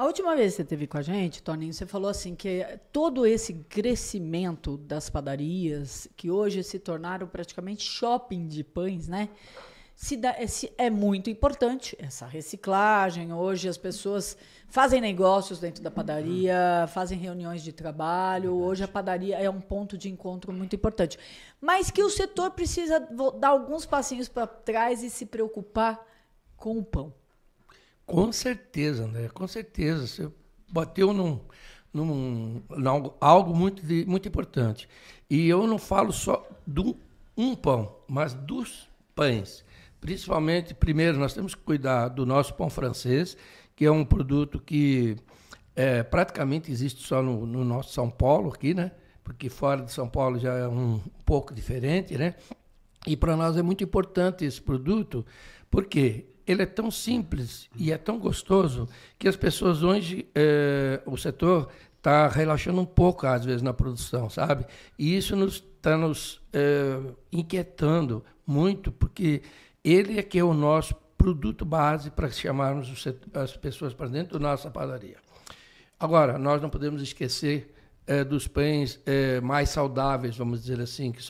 A última vez que você esteve com a gente, Toninho, você falou assim que todo esse crescimento das padarias, que hoje se tornaram praticamente shopping de pães, né? Se dá, é, é muito importante essa reciclagem. Hoje as pessoas fazem negócios dentro da padaria, fazem reuniões de trabalho. Hoje a padaria é um ponto de encontro muito importante. Mas que o setor precisa dar alguns passinhos para trás e se preocupar com o pão. Com certeza, André, com certeza. Você bateu num, num, num algo muito, muito importante. E eu não falo só de um pão, mas dos pães. Principalmente, primeiro, nós temos que cuidar do nosso pão francês, que é um produto que é, praticamente existe só no, no, nosso São Paulo aqui, né? Porque fora de São Paulo já é um pouco diferente, né? E para nós é muito importante esse produto, porque ele é tão simples e é tão gostoso que as pessoas hoje, é, o setor está relaxando um pouco, às vezes, na produção, sabe? E isso está nos, nos é, inquietando muito, porque ele é que é o nosso produto base para chamarmos as pessoas para dentro da nossa padaria. Agora, nós não podemos esquecer é, dos pães mais saudáveis, vamos dizer assim, que